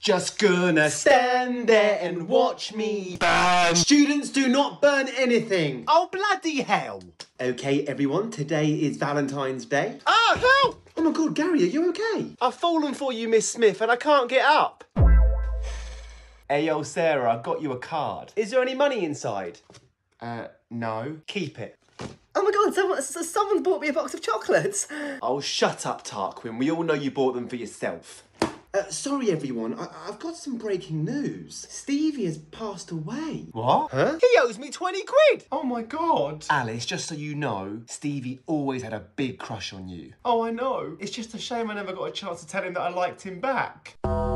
Just gonna stand there and watch me burn. Students do not burn anything. Oh, bloody hell. Okay, everyone, today is Valentine's Day. Ah, help! Oh my god, Gary, are you okay? I've fallen for you, Miss Smith, and I can't get up. Hey, yo, Sarah, I've got you a card. Is there any money inside? Uh, no. Keep it. Oh my god, someone, someone's bought me a box of chocolates. Oh, shut up, Tarquin. We all know you bought them for yourself. Uh, sorry, everyone, I- I've got some breaking news. Stevie has passed away. What? Huh? He owes me 20 quid. Oh my god. Alice, just so you know, Stevie always had a big crush on you. Oh, I know. It's just a shame I never got a chance to tell him that I liked him back. Wish what?